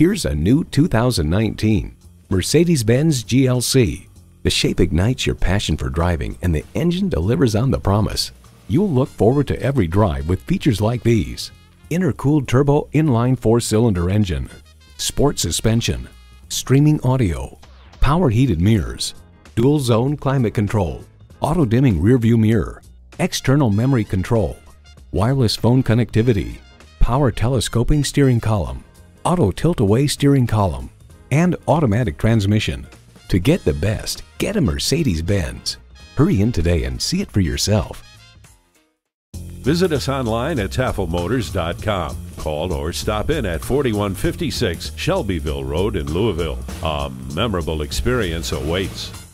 Here's a new 2019 Mercedes-Benz GLC. The shape ignites your passion for driving and the engine delivers on the promise. You'll look forward to every drive with features like these. Intercooled turbo inline four-cylinder engine, sport suspension, streaming audio, power heated mirrors, dual zone climate control, auto dimming rearview mirror, external memory control, wireless phone connectivity, power telescoping steering column, auto tilt-away steering column, and automatic transmission. To get the best, get a Mercedes-Benz. Hurry in today and see it for yourself. Visit us online at tafelmotors.com. Call or stop in at 4156 Shelbyville Road in Louisville. A memorable experience awaits.